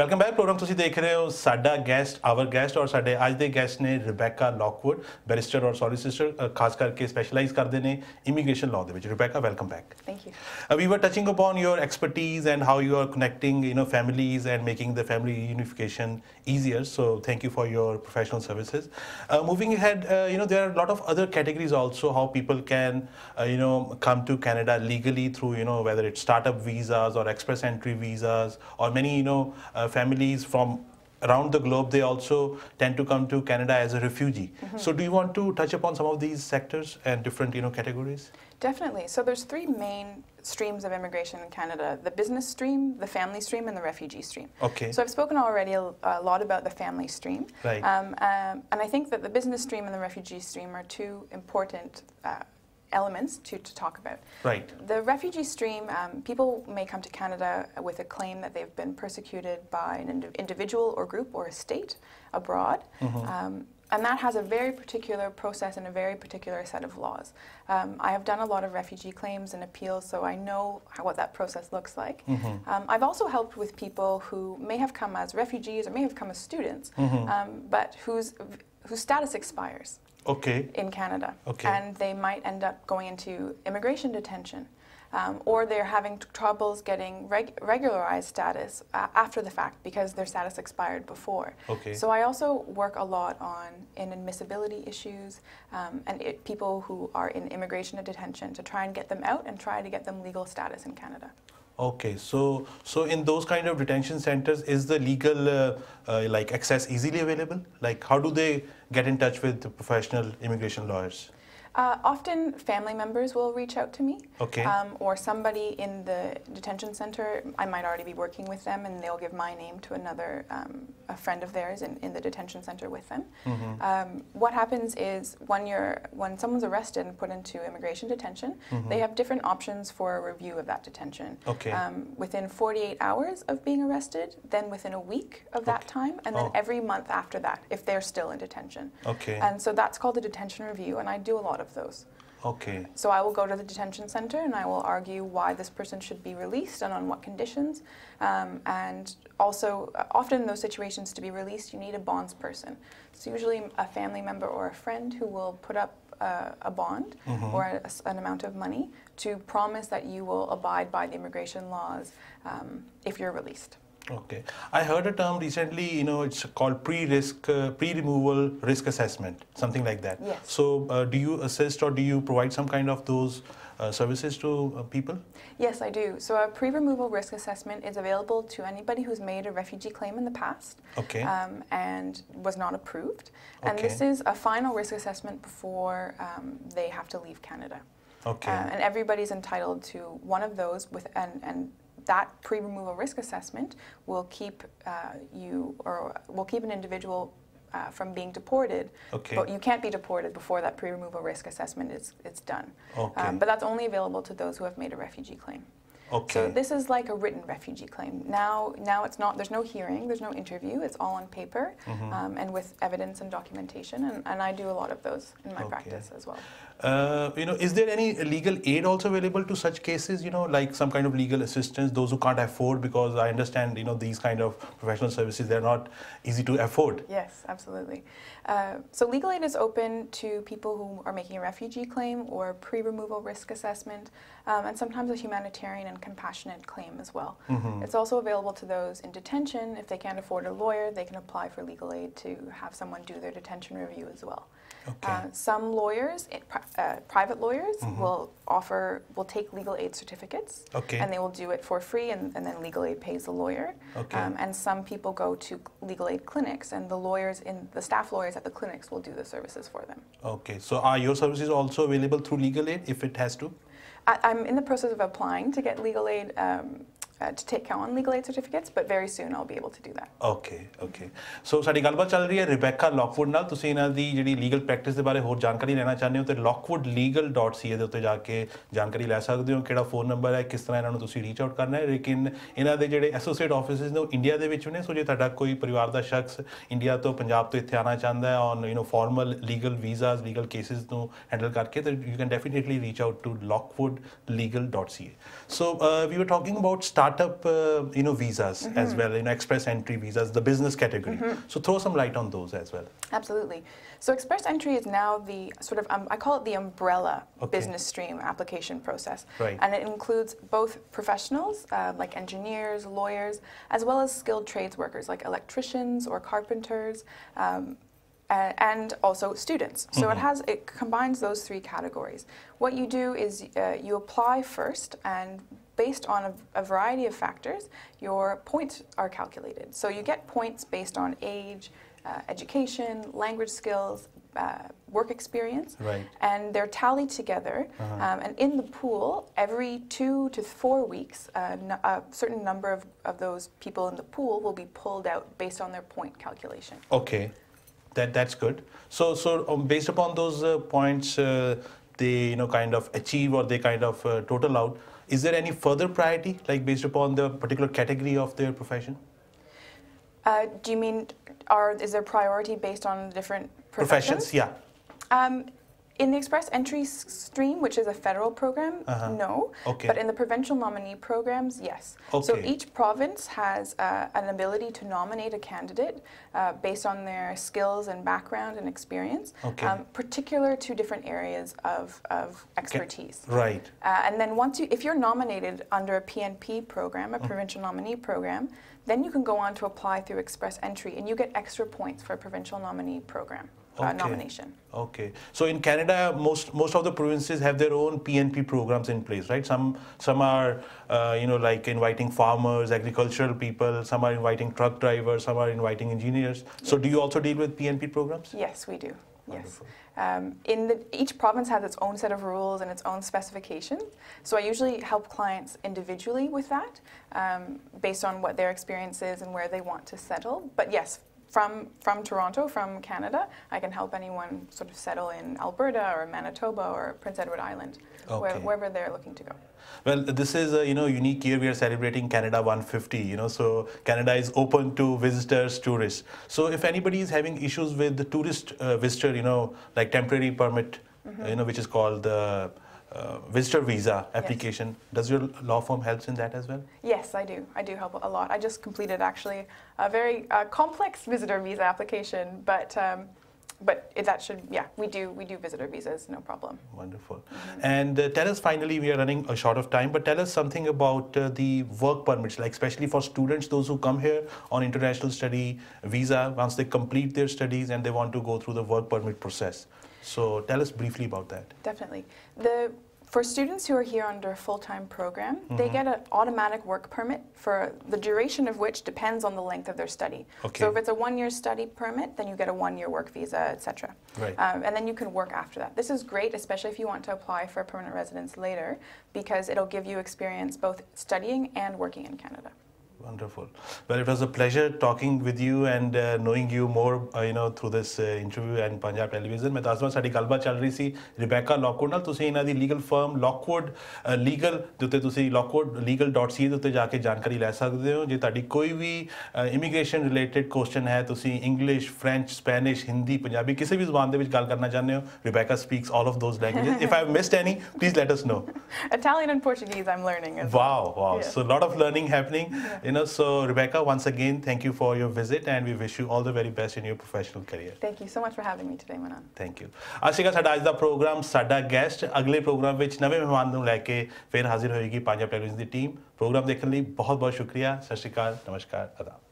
Welcome back programme ਤੁਸੀਂ ਦੇਖ ਰਹੇ ਹੋ ਸਾਡਾ ਗੈਸਟ ਆਵਰ ਗੈਸਟ ਔਰ ਸਾਡੇ ਅੱਜ ਦੇ ਗੈਸਟ ਨੇ ਰਿਬੈਕਾ ਲੌਕਵੁੱਡ ਬੈਰਿਸਟਰ ਔਰ ਸੋਲਿਸਿਟਰ ਖਾਸ ਕਰਕੇ ਸਪੈਸ਼ਲਾਈਜ਼ ਕਰਦੇ ਨੇ ਇਮੀਗ੍ਰੇਸ਼ਨ ਲਾਅ ਦੇ ਵਿੱਚ Rebecca welcome back Thank you. Uh, we were touching upon your expertise and how you are connecting, you know, families and making the family unification easier. So thank you for your professional services. Uh, moving ahead, uh, you know, there are a lot of other categories also how people can, uh, you know, come to Canada legally through, you know, whether it's startup visas or express entry visas or many, you know, uh, families from around the globe they also tend to come to canada as a refugee so do you want to touch upon some of these sectors and different you know categories Definitely. So there's three main streams of immigration in Canada: the business stream, the family stream, and the refugee stream. Okay. So I've spoken already a, a lot about the family stream. Right. Um, um, and I think that the business stream and the refugee stream are two important uh, elements to, to talk about. right The refugee stream, um, people may come to Canada with a claim that they've been persecuted by an indi- individual or group or a state abroad. Um, and that has a very particular process and a very particular set of laws. Um, I have done a lot of refugee claims and appeals, so I know how, what that process looks like. Um, I've also helped with people who may have come as refugees or may have come as students, um, but whose, whose status expires okay in Canada. Okay. And they might end up going into immigration detention. Um, or they're having t- troubles getting reg- regularized status uh, after the fact because their status expired before. Okay. So I also work a lot on inadmissibility issues um, and it, people who are in immigration and detention to try and get them out and try to get them legal status in Canada. Okay, so so in those kind of detention centers, is the legal uh, uh, like access easily available? Like, how do they get in touch with professional immigration lawyers? Uh, often family members will reach out to me. Okay. Um, or somebody in the detention center, I might already be working with them and they'll give my name to another, um, a friend of theirs in, in the detention center with them. Um, what happens is when, you're, when someone's arrested and put into immigration detention, they have different options for a review of that detention. Okay. Um, within 48 hours of being arrested, then within a week of that Okay. time, and then Oh. every month after that if they're still in detention. Okay. And so that's called a detention review, and I do a lot of those. Okay, So I will go to the detention center and I will argue why this person should be released and on what conditions. Um, and also, uh, often in those situations, to be released, you need a bonds person. So usually a family member or a friend who will put up uh, a bond or a- an amount of money to promise that you will abide by the immigration laws um, if you're released. Okay. I heard a term recently. You know, it's called pre-risk, uh, pre-removal risk assessment, something like that. Yes. So, uh, do you assist or do you provide some kind of those uh, services to uh, people? Yes, I do. So a pre-removal risk assessment is available to anybody who's made a refugee claim in the past Okay. um, and was not approved. And this is a final risk assessment before um, they have to leave Canada. Okay. Uh, and everybody's entitled to one of those with and, and that pre-removal risk assessment will keep uh, you or will keep an individual uh, from being deported. Okay. But you can't be deported before that pre-removal risk assessment is it's done. Okay. Um, but that's only available to those who have made a refugee claim. okay. So this is like a written refugee claim. Now, now it's not. There's no hearing. There's no interview. It's all on paper Mm-hmm. um, and with evidence and documentation. And, and I do a lot of those in my Okay. practice as well. Uh, you know, is there any legal aid also available to such cases? You know, like some kind of legal assistance, those who can't afford, because I understand, you know, these kind of professional services they're not easy to afford. Yes, absolutely. Uh, so legal aid is open to people who are making a refugee claim or pre-removal risk assessment, um, and sometimes a humanitarian and compassionate claim as well. Mm-hmm. It's also available to those in detention. If they can't afford a lawyer, they can apply for legal aid to have someone do their detention review as well. Okay. Uh, some lawyers, i- pri- uh, private lawyers, Mm-hmm. will offer, will take legal aid certificates, Okay. and they will do it for free, and, and then legal aid pays the lawyer. Okay. Um, and some people go to legal aid clinics, and the lawyers in the staff lawyers at the clinics will do the services for them. Okay. So are your services also available through legal aid if it has to? I, I'm in the process of applying to get legal aid. Um, uh, to take on legal aid certificates, but very soon I'll be able to do that. Okay okay so ਸਾਡੀ ਗੱਲਬਾਤ ਚੱਲ ਰਹੀ ਹੈ ਰਿਬੈਕਾ Lockwood ਨਾਲ। ਤੁਸੀਂ ਇਹਨਾਂ ਦੀ ਜਿਹੜੀ legal practice ਦੇ ਬਾਰੇ ਹੋਰ ਜਾਣਕਾਰੀ ਲੈਣਾ ਚਾਹੁੰਦੇ ਹੋ ਤੇ lockwoodlegal.ca ਦੇ ਉੱਤੇ ਜਾ ਕੇ ਜਾਣਕਾਰੀ ਲੈ ਸਕਦੇ ਹੋ ਕਿਹੜਾ ਫੋਨ ਨੰਬਰ ਹੈ ਕਿਸ ਤਰ੍ਹਾਂ ਇਹਨਾਂ ਨੂੰ ਤੁਸੀਂ ਰੀਚ ਆਊਟ ਕਰਨਾ ਹੈ। ਲੇਕਿਨ ਇਹਨਾਂ ਦੇ ਜਿਹੜੇ ਐਸੋਸੀਏਟ ਆਫਿਸਿਸ ਨੇ ਉਹ ਇੰਡੀਆ ਦੇ ਵਿੱਚ ਵੀ ਨੇ। ਸੋ ਜੇ ਤੁਹਾਡਾ ਕੋਈ ਪਰਿਵਾਰ ਦਾ ਸ਼ਖਸ ਇੰਡੀਆ ਤੋਂ ਪੰਜਾਬ ਤੋਂ ਇੱਥੇ ਆਉਣਾ ਚਾਹੁੰਦਾ ਹੈ on you نو formal legal visas legal cases ਨੂੰ ਹੈਂਡਲ ਕਰਕੇ ਤਾਂ you can definitely reach out to lockwoodlegal.ca so uh, we were talking about start startup, uh, you know, visas as well, you know, express entry visas, the business category. So throw some light on those as well. Absolutely. So express entry is now the sort of um, I call it the umbrella Okay. business stream application process, Right. and it includes both professionals uh, like engineers, lawyers, as well as skilled trades workers like electricians or carpenters. Um, and also students. So it has it combines those three categories. What you do is uh, you apply first, and based on a, a variety of factors, your points are calculated. So you get points based on age, uh, education, language skills, uh, work experience, Right. and they're tallied together. Um, and in the pool, every two to four weeks, uh, a certain number of, of those people in the pool will be pulled out based on their point calculation. Okay, that that's good. So so um, based upon those uh, points, uh, they you know kind of achieve or they kind of uh, total out. Is there any further priority, like based upon the particular category of their profession? Uh, do you mean, are, is there priority based on different professions? Professions, yeah. Um, in the Express Entry Stream, which is a federal program, Uh-huh. no. Okay. But in the provincial nominee programs, yes. Okay. So each province has uh, an ability to nominate a candidate uh, based on their skills and background and experience, Okay. um, particular to different areas of, of expertise. Okay. Right. Uh, and then once you, if you're nominated under a PNP program, a Mm-hmm. provincial nominee program, then you can go on to apply through Express Entry, and you get extra points for a provincial nominee program uh, Okay. nomination. Okay. So in Canada, most most of the provinces have their own PNP programs in place, right? Some some are, uh, you know, like inviting farmers, agricultural people. Some are inviting truck drivers. Some are inviting engineers. So do you also deal with PNP programs? Yes, we do. Yes. Um, in the, each province has its own set of rules and its own specifications. So I usually help clients individually with that, um, based on what their experience is and where they want to settle. But yes, from from Toronto, from Canada, I can help anyone sort of settle in Alberta or Manitoba or Prince Edward Island, where, wherever they're looking to go. Well, this is a you know unique year. We are celebrating Canada 150. You know, so Canada is open to visitors, tourists. So if anybody is having issues with the tourist uh, visitor, you know, like temporary permit, Mm-hmm. you know, which is called the uh, visitor visa application, does your law firm helps in that as well? Yes, I do. I do help a lot. I just completed actually a very uh, complex visitor visa application, but um, but it, that should yeah we do we do visitor visas no problem. Wonderful. Mm-hmm. And uh, tell us finally, we are running a short of time, but tell us something about uh, the work permits, like especially for students, those who come here on international study visa, once they complete their studies and they want to go through the work permit process. So tell us briefly about that. Definitely. The for students who are here under a full-time program, they Mm-hmm. get an automatic work permit for the duration of which depends on the length of their study. Okay. So if it's a one-year study permit, then you get a one-year work visa, etc. Right. Um, and then you can work after that. This is great, especially if you want to apply for permanent residence later, because it'll give you experience both studying and working in Canada. Wonderful. Well, it was a pleasure talking with you and uh, knowing you more, uh, you know, through this uh, interview and Punjab Television. ਮੈਂ ਦੱਸਦਾ ਸਾਡੀ ਗੱਲਬਾਤ ਚੱਲ ਰਹੀ ਸੀ ਰਿਬੈਕਾ Lockwood ਨਾਲ ਤੁਸੀਂ ਇਹਨਾਂ ਦੀ ਲੀਗਲ ਫਰਮ ਲੌਕਵੁੱਡ ਲੀਗਲ ਦੇ ਉੱਤੇ ਤੁਸੀਂ lawkward.legal.ca ਦੇ ਉੱਤੇ ਜਾ ਕੇ ਜਾਣਕਾਰੀ ਲੈ ਸਕਦੇ ਹੋ ਜੇ ਤੁਹਾਡੀ ਕੋਈ ਵੀ ਇਮੀਗ੍ਰੇਸ਼ਨ ਰਿਲੇਟਡ ਕੁਐਸਚਨ ਹੈ ਤੁਸੀਂ English French Spanish Hindi Punjabi ਕਿਸੇ ਵੀ ਜ਼ੁਬਾਨ ਦੇ ਵਿੱਚ ਗੱਲ ਕਰਨਾ ਚਾਹੁੰਦੇ ਹੋ Rebecca speaks all of those languages if i have missed any please let us know Italian and Portuguese, I'm learning as well. Wow, wow. Yeah. So a lot of learning happening. You know, so Rebecca, once again, thank you for your visit and we wish you all the very best in your professional career. Thank you so much for having me today, Manan. Thank you ਅੱਜ ਸੀਗਾ ਸਾਡਾ ਅੱਜ ਦਾ programme ਸਾਡਾ guest ਅਗਲੇ programme ਵਿੱਚ ਨਵੇਂ ਮਹਿਮਾਨ ਨੂੰ ਲੈ ਕੇ ਫਿਰ ਹਾਜ਼ਰ ਹੋਏਗੀ ਪੰਜਾਬ ਟੈਲੀਵਿਜ਼ਨ ਦੀ ਟੀਮ ਪ੍ਰੋਗਰਾਮ ਦੇਖਣ ਲਈ ਬਹੁਤ ਬਹੁਤ ਸ਼ੁਕਰੀਆ ਸਤਿ ਸ਼੍ਰੀ ਅਕਾਲ ਨਮਸਕਾਰ ਆਦਾਬ